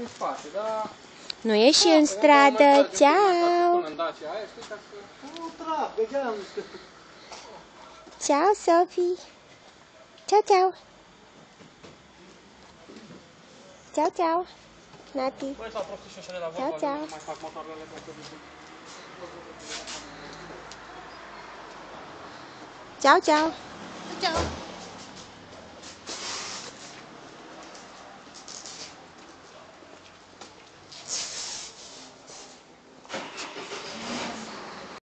în spate, da? Nu ieși în stradă, ceau! Ceau, Sophie! Ceau, ceau! Ceau, ceau! Nati! Ceau, Ceau, ceau. Ceau, ceau! Ciao.